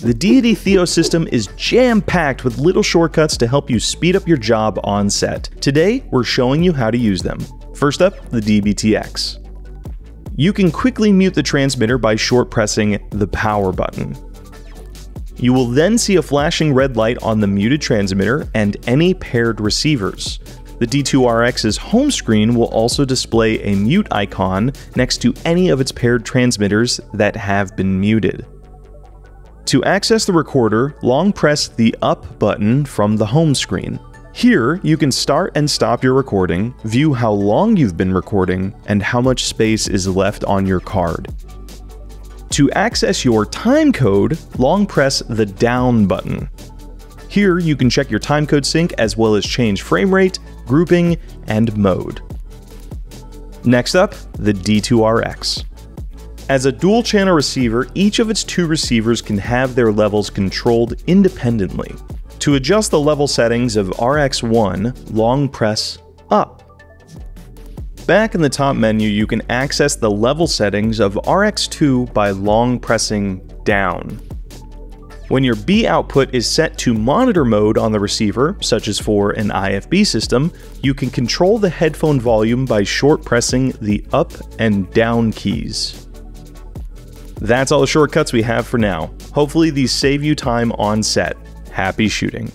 The Deity THEOS system is jam-packed with little shortcuts to help you speed up your job on set. Today, we're showing you how to use them. First up, the DBTX. You can quickly mute the transmitter by short pressing the power button. You will then see a flashing red light on the muted transmitter and any paired receivers. The D2RX's home screen will also display a mute icon next to any of its paired transmitters that have been muted. To access the recorder, long press the up button from the home screen. Here, you can start and stop your recording, view how long you've been recording, and how much space is left on your card. To access your timecode, long press the down button. Here, you can check your timecode sync as well as change frame rate, grouping, and mode. Next up, the D2RX. As a dual channel receiver, each of its two receivers can have their levels controlled independently. To adjust the level settings of RX1, long press up. Back in the top menu, you can access the level settings of RX2 by long pressing down. When your B output is set to monitor mode on the receiver, such as for an IFB system, you can control the headphone volume by short pressing the up and down keys. That's all the shortcuts we have for now. Hopefully these save you time on set. Happy shooting.